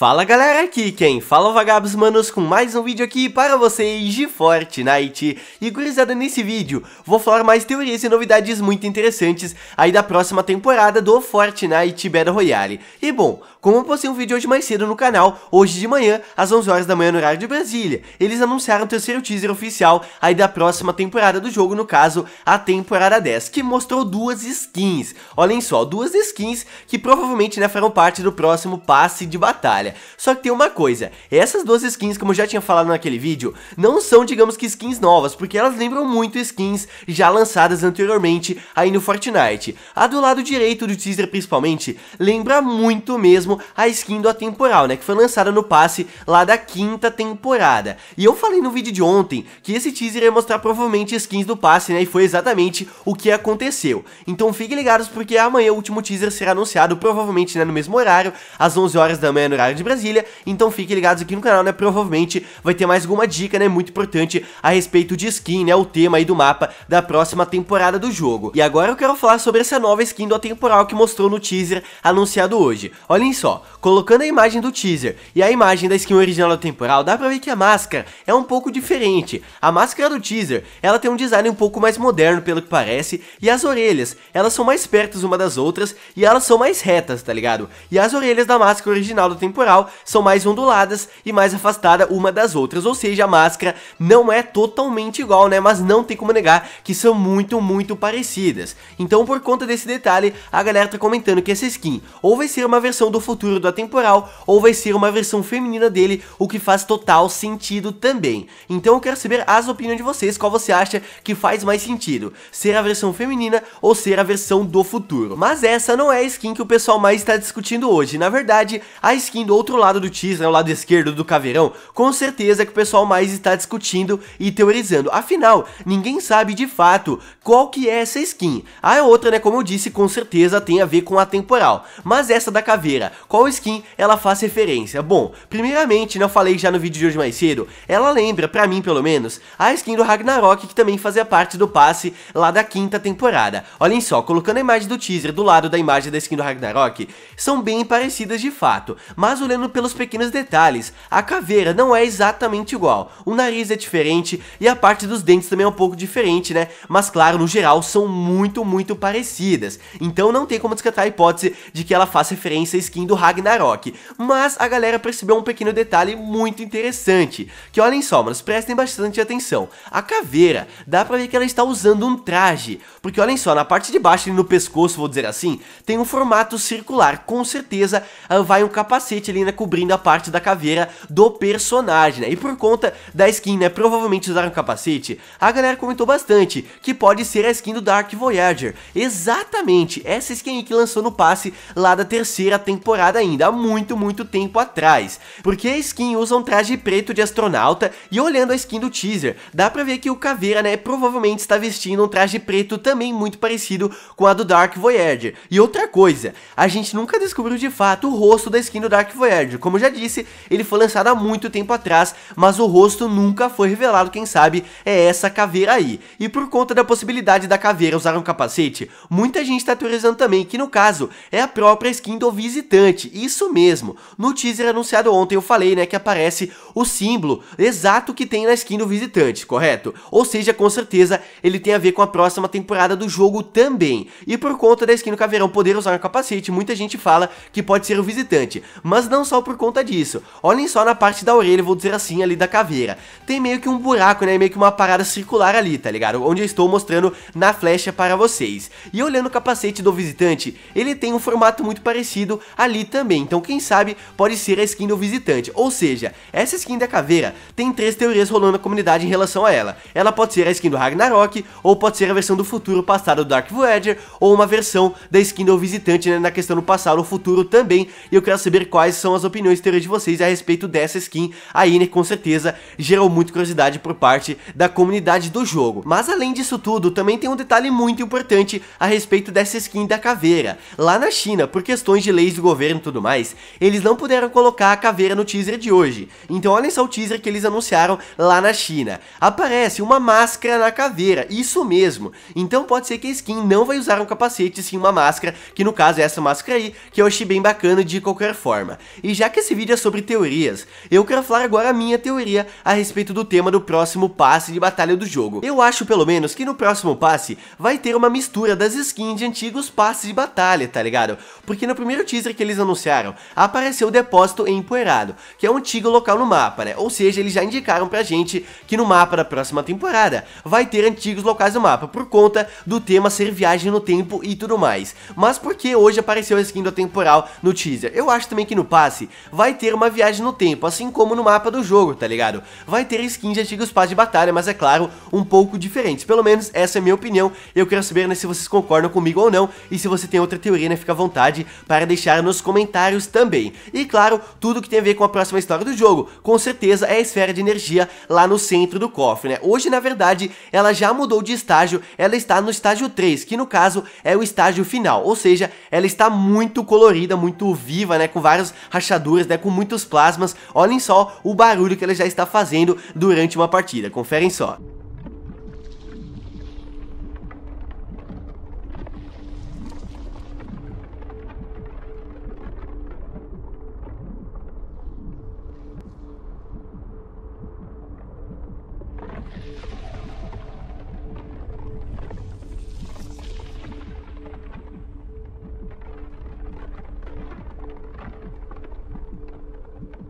Fala galera, aqui quem fala é Vagabos Manos com mais um vídeo aqui para vocês de Fortnite. E gurizada, nesse vídeo vou falar mais teorias e novidades muito interessantes aí da próxima temporada do Fortnite Battle Royale. E bom, como eu postei um vídeo hoje mais cedo no canal, hoje de manhã, às 11 horas da manhã no horário de Brasília Eles anunciaram o terceiro teaser oficial aí da próxima temporada do jogo, no caso, a temporada 10 Que mostrou duas skins, olhem só, duas skins que provavelmente né, farão parte do próximo passe de batalha. Só que tem uma coisa, essas duas skins, como eu já tinha falado naquele vídeo, não são, digamos que skins novas, porque elas lembram muito skins já lançadas anteriormente aí no Fortnite. A do lado direito do teaser principalmente, lembra muito mesmo a skin do Atemporal, né, que foi lançada no passe lá da quinta temporada. E eu falei no vídeo de ontem que esse teaser ia mostrar provavelmente skins do passe, né, e foi exatamente o que aconteceu. Então fiquem ligados porque amanhã o último teaser será anunciado, provavelmente né, no mesmo horário, às 11 horas da manhã no horário de Brasília, então fiquem ligados aqui no canal, né, provavelmente vai ter mais alguma dica, né, muito importante a respeito de skin, né, o tema aí do mapa da próxima temporada do jogo. E agora eu quero falar sobre essa nova skin do Atemporal que mostrou no teaser anunciado hoje. Olhem só, colocando a imagem do teaser e a imagem da skin original do Atemporal, dá pra ver que a máscara é um pouco diferente. A máscara do teaser, ela tem um design um pouco mais moderno pelo que parece, e as orelhas, elas são mais perto uma das outras e elas são mais retas, tá ligado? E as orelhas da máscara original do Temporal temporal são mais onduladas e mais afastada uma das outras, ou seja, a máscara não é totalmente igual, né, mas não tem como negar que são muito, muito parecidas. Então, por conta desse detalhe, a galera tá comentando que essa skin ou vai ser uma versão do futuro do Atemporal, ou vai ser uma versão feminina dele, o que faz total sentido também. Então eu quero saber as opiniões de vocês, qual você acha que faz mais sentido, ser a versão feminina ou ser a versão do futuro. Mas essa não é a skin que o pessoal mais está discutindo hoje, na verdade, a skin do outro lado do teaser, o lado esquerdo do caveirão, com certeza é que o pessoal mais está discutindo e teorizando. Afinal, ninguém sabe de fato qual que é essa skin. A outra, né, como eu disse, com certeza tem a ver com a temporal. Mas essa da caveira, qual skin ela faz referência? Bom, primeiramente, né, eu falei já no vídeo de hoje mais cedo, ela lembra, pra mim pelo menos, a skin do Ragnarok, que também fazia parte do passe lá da quinta temporada. Olhem só, colocando a imagem do teaser do lado da imagem da skin do Ragnarok, são bem parecidas de fato, mas mas olhando pelos pequenos detalhes, a caveira não é exatamente igual, o nariz é diferente e a parte dos dentes também é um pouco diferente, né? Mas claro, no geral são muito, muito parecidas, então não tem como descartar a hipótese de que ela faça referência à skin do Ragnarok, mas a galera percebeu um pequeno detalhe muito interessante, que olhem só, mas prestem bastante atenção, a caveira, dá pra ver que ela está usando um traje, porque olhem só, na parte de baixo no pescoço, vou dizer assim, tem um formato circular, com certeza ah, vai um capacete ali, né, cobrindo a parte da caveira do personagem, né? E por conta da skin, né, provavelmente usar um capacete, a galera comentou bastante que pode ser a skin do Dark Voyager. Exatamente, essa skin que lançou no passe lá da terceira temporada ainda, há muito, muito tempo atrás. Porque a skin usa um traje preto de astronauta e olhando a skin do teaser, dá pra ver que o Caveira, né, provavelmente está vestindo um traje preto também muito parecido com a do Dark Voyager. E outra coisa, a gente nunca descobriu de fato o rosto da skin do Dark Voyager. Como já disse, ele foi lançado há muito tempo atrás, mas o rosto nunca foi revelado, quem sabe é essa caveira aí. E por conta da possibilidade da caveira usar um capacete, muita gente está teorizando também que no caso é a própria skin do visitante, isso mesmo. No teaser anunciado ontem eu falei, né, que aparece o símbolo exato que tem na skin do visitante, correto? Ou seja, com certeza ele tem a ver com a próxima temporada do jogo também. E por conta da skin do caveirão poder usar um capacete, muita gente fala que pode ser o visitante, mas não só por conta disso. Olhem só na parte da orelha, vou dizer assim, ali da caveira. Tem meio que um buraco, né, meio que uma parada circular ali, tá ligado? Onde eu estou mostrando na flecha para vocês. E olhando o capacete do visitante, ele tem um formato muito parecido ali também. Então quem sabe pode ser a skin do visitante. Ou seja, essa skin da caveira tem três teorias rolando na comunidade em relação a ela. Ela pode ser a skin do Ragnarok, ou pode ser a versão do futuro passado do Dark Voyager, ou uma versão da skin do visitante né, na questão do passado ou futuro também. E eu quero saber quais são as opiniões e teorias de vocês a respeito dessa skin aí, né, com certeza gerou muita curiosidade por parte da comunidade do jogo. Mas além disso tudo, também tem um detalhe muito importante a respeito dessa skin da caveira. Lá na China, por questões de leis do governo governo e tudo mais, eles não puderam colocar a caveira no teaser de hoje. Então olhem só o teaser que eles anunciaram lá na China. Aparece uma máscara na caveira, isso mesmo. Então pode ser que a skin não vai usar um capacete, sim uma máscara, que no caso é essa máscara aí, que eu achei bem bacana de qualquer forma. E já que esse vídeo é sobre teorias, eu quero falar agora a minha teoria a respeito do tema do próximo passe de batalha do jogo. Eu acho pelo menos que no próximo passe vai ter uma mistura das skins de antigos passes de batalha, tá ligado? Porque no primeiro teaser que eles anunciaram, apareceu o depósito empoeirado, que é um antigo local no mapa, né? Ou seja, eles já indicaram pra gente que no mapa da próxima temporada vai ter antigos locais no mapa, por conta do tema ser viagem no tempo e tudo mais. Mas por que hoje apareceu a skin do temporal no teaser? Eu acho também que no passe vai ter uma viagem no tempo, assim como no mapa do jogo, tá ligado? Vai ter skins de antigos passes de batalha, mas é claro, um pouco diferentes. Pelo menos essa é a minha opinião. Eu quero saber né, se vocês concordam comigo ou não, e se você tem outra teoria, né, fica à vontade para deixar nos comentários também. E claro, tudo que tem a ver com a próxima história do jogo, com certeza é a esfera de energia lá no centro do cofre, né? Hoje, na verdade, ela já mudou de estágio, ela está no estágio 3, que no caso é o estágio final, ou seja, ela está muito colorida, muito viva, né, com várias rachaduras, né, com muitos plasmas. Olhem só o barulho que ela já está fazendo durante uma partida, conferem só.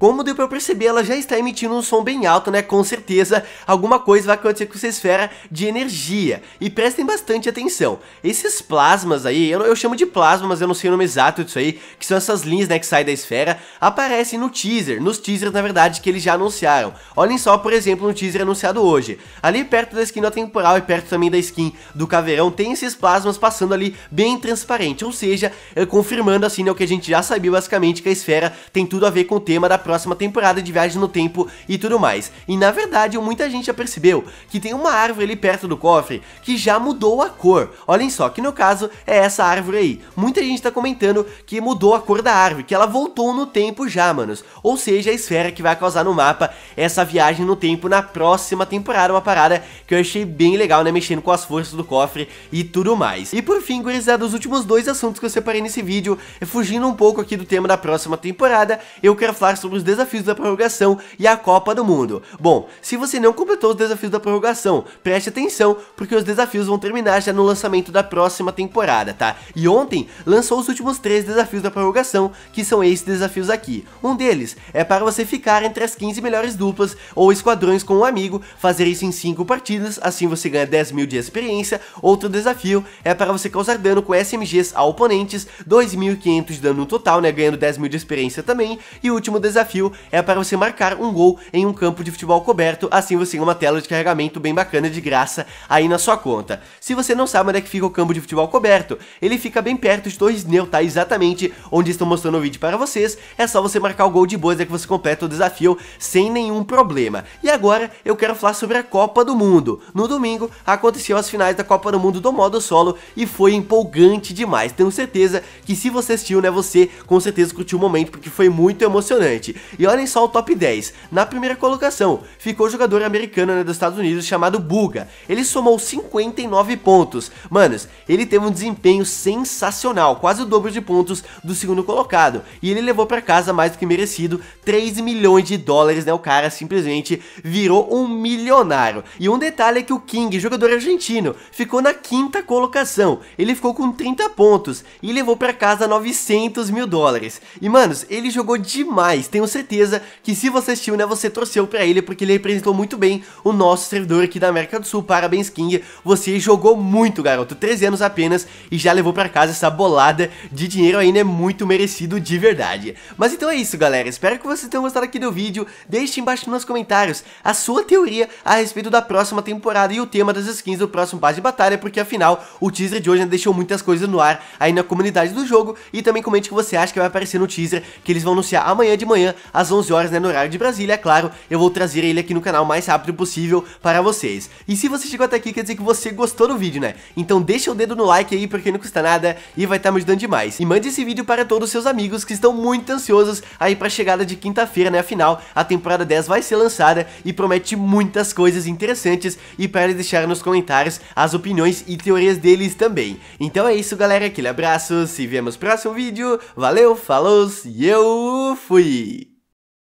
Como deu pra perceber, ela já está emitindo um som bem alto, né? Com certeza alguma coisa vai acontecer com essa esfera de energia. E prestem bastante atenção. Esses plasmas aí, eu, eu chamo de plasma, mas eu não sei o nome exato disso aí, que são essas linhas, né, que saem da esfera, aparecem no teaser. Nos teasers, na verdade, que eles já anunciaram. Olhem só, por exemplo, no teaser anunciado hoje. Ali perto da skin da temporal e perto também da skin do caveirão, tem esses plasmas passando ali bem transparente. Ou seja, eh, confirmando assim, né, o que a gente já sabia basicamente, que a esfera tem tudo a ver com o tema da temporada de Viagem no Tempo e tudo mais. E na verdade, muita gente já percebeu que tem uma árvore ali perto do cofre que já mudou a cor. Olhem só, que no caso é essa árvore aí. Muita gente tá comentando que mudou a cor da árvore, que ela voltou no tempo já, manos. Ou seja, a esfera que vai causar no mapa essa viagem no tempo na próxima temporada. Uma parada que eu achei bem legal, né? Mexendo com as forças do cofre e tudo mais. E por fim, gurizada, os últimos dois assuntos que eu separei nesse vídeo, fugindo um pouco aqui do tema da próxima temporada, eu quero falar sobre os desafios da prorrogação e a Copa do Mundo. Bom, se você não completou os desafios da prorrogação, preste atenção, porque os desafios vão terminar já no lançamento da próxima temporada, tá? E ontem lançou os últimos três desafios da prorrogação, que são esses desafios aqui. Um deles é para você ficar entre as 15 melhores duplas ou esquadrões com um amigo, fazer isso em 5 partidas, assim você ganha 10 mil de experiência. Outro desafio é para você causar dano com SMGs a oponentes, 2.500 de dano no total, né, ganhando 10 mil de experiência também. E o último desafio desafio é para você marcar um gol em um campo de futebol coberto, assim você tem uma tela de carregamento bem bacana de graça aí na sua conta. Se você não sabe onde é que fica o campo de futebol coberto, ele fica bem perto de Torres Neu, tá exatamente onde estou mostrando o vídeo para vocês, é só você marcar o gol de boas é que você completa o desafio sem nenhum problema. E agora eu quero falar sobre a Copa do Mundo. No domingo aconteceu as finais da Copa do Mundo do modo solo e foi empolgante demais. Tenho certeza que se você assistiu, né, você com certeza curtiu o momento porque foi muito emocionante. E olhem só o top 10. Na primeira colocação, ficou o jogador americano né, dos Estados Unidos chamado Buga. Ele somou 59 pontos. Manos, ele teve um desempenho sensacional, quase o dobro de pontos do segundo colocado. E ele levou para casa mais do que merecido 3 milhões de dólares, né? O cara simplesmente virou um milionário. E um detalhe é que o King, jogador argentino, ficou na quinta colocação. Ele ficou com 30 pontos e levou para casa 900 mil dólares. E manos, ele jogou demais. Tenho certeza que se você assistiu, né, você torceu pra ele, porque ele representou muito bem o nosso servidor aqui da América do Sul. Parabéns, King. Você jogou muito, garoto. 13 anos apenas e já levou pra casa essa bolada de dinheiro aí, né? Muito merecido de verdade. Mas então é isso, galera. Espero que vocês tenham gostado aqui do vídeo. Deixe embaixo nos comentários a sua teoria a respeito da próxima temporada e o tema das skins do próximo passe de batalha, porque afinal o teaser de hoje né, deixou muitas coisas no ar aí na comunidade do jogo. E também comente o que você acha que vai aparecer no teaser que eles vão anunciar amanhã de manhã às 11 horas, né, no horário de Brasília, é claro, eu vou trazer ele aqui no canal o mais rápido possível para vocês. E se você chegou até aqui, quer dizer que você gostou do vídeo, né? Então deixa o dedo no like aí, porque não custa nada e vai estar tá me ajudando demais. E mande esse vídeo para todos os seus amigos que estão muito ansiosos aí para a chegada de quinta-feira, né? Afinal, a temporada 10 vai ser lançada e promete muitas coisas interessantes e para eles deixar nos comentários as opiniões e teorias deles também. Então é isso, galera. Aquele abraço, se vemos no próximo vídeo. Valeu, falou e eu fui!